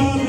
oh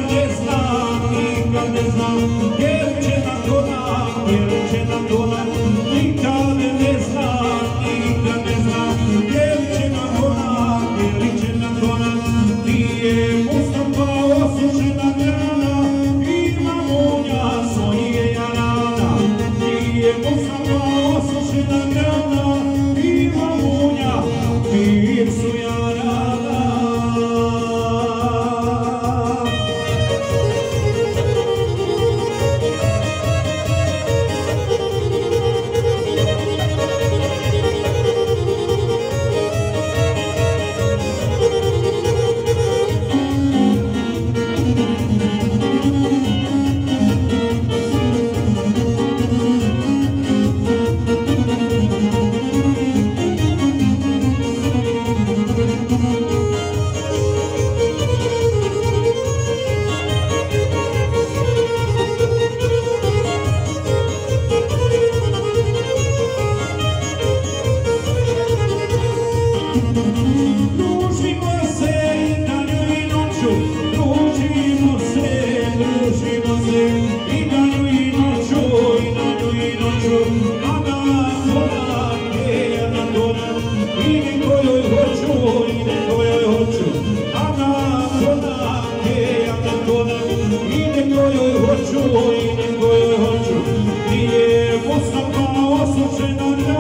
Senhor,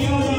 You.